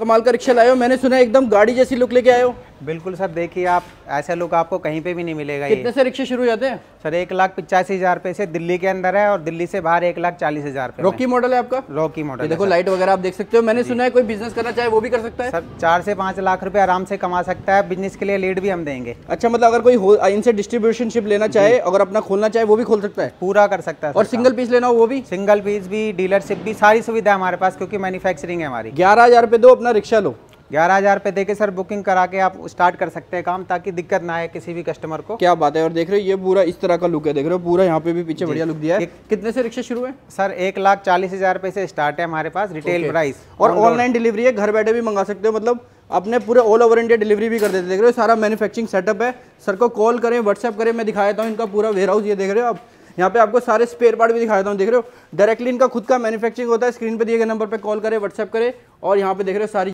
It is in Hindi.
कमाल का रिक्शा लाए हो। मैंने सुना एकदम गाड़ी जैसी लुक लेके आए हो। बिल्कुल सर देखिए आप ऐसा लुक आपको कहीं पे भी नहीं मिलेगा ये। कितने से रिक्शे शुरू हो जाते हैं? सर एक लाख पिचासी हज़ार रुपए से दिल्ली के अंदर है और दिल्ली से बाहर एक लाख चालीस हज़ार रुपए रॉकी मॉडल है आपका? रॉकी मॉडल देखो लाइट वगैरह आप देख सकते हो। मैंने सुना है कोई बिज़नेस करना चाहे वो भी कर सकता है। सर चार से पाँच लाख रुपए आराम से कमा सकता है। बिज़नेस के लिए लीड भी हम देंगे। अच्छा मतलब अगर कोई इनसे डिस्ट्रीब्यूशनशिप लेना चाहे अगर अपना खोलना चाहे वो भी खोल सकता है? पूरा कर सकता है और सिंगल पीस लेना हो वो भी? सिंगल पीस भी डीलरशिप भी सारी सुविधा है हमारे पास क्योंकि मैन्युफैक्चरिंग है हमारी। ग्यारह हज़ार रुपये दो अपना रिक्शा लो। ग्यारह हज़ार रुपये दे के सर बुकिंग करा के आप स्टार्ट कर सकते हैं काम ताकि दिक्कत ना आए किसी भी कस्टमर को। क्या बात है और देख रहे हो ये पूरा इस तरह का लुक है देख रहे हो पूरा यहाँ पे भी पीछे बढ़िया लुक दिया है। कितने से रिक्शे शुरू है सर एक लाख चालीस हज़ार रुपये से स्टार्ट है हमारे पास रिटेल प्राइस और ऑनलाइन डिलीवरी है घर बैठे भी मंगा सकते हो मतलब अपने पूरे ऑल ओवर इंडिया डिलीवरी भी कर देते देख रहे हो सारा मैन्युफैक्चरिंग सेटअप है। सर को कॉल करें व्हाट्सएप करें मैं दिखा देता हूँ इनका पूरा वेयर हाउस ये देख रहे हो आप। यहाँ पे आपको सारे स्पेयर पार्ट भी दिखा देता हूँ देख रहे हो। डायरेक्टली इनका खुद का मैन्युफैक्चरिंग होता है स्क्रीन पे दिए गए नंबर पे कॉल करें व्हाट्सएप करें और यहाँ पे देख रहे हो सारी